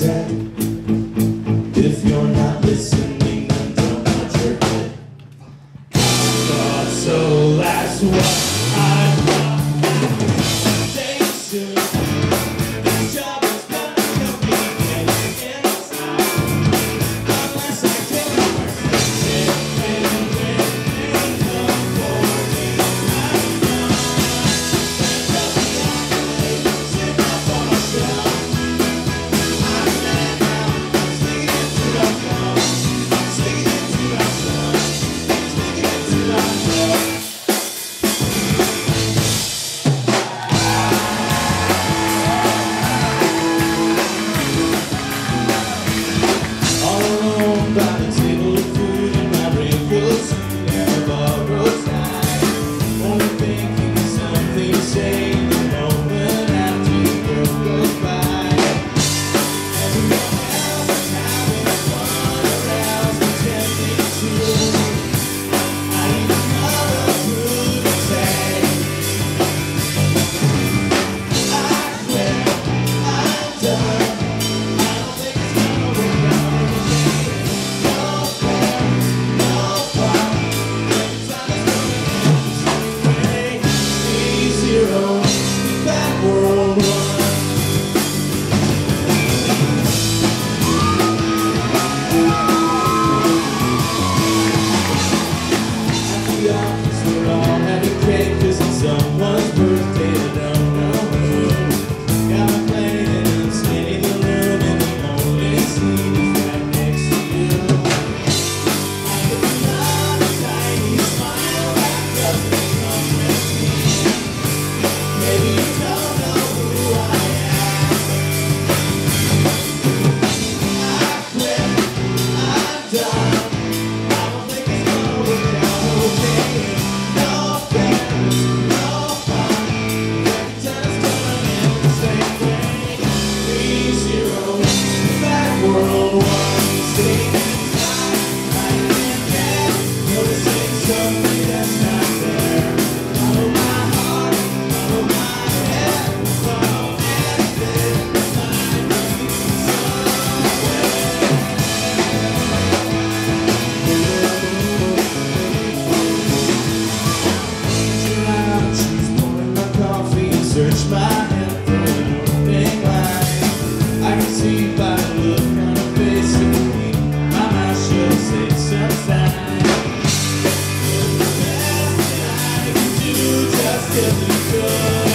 now Just give me good.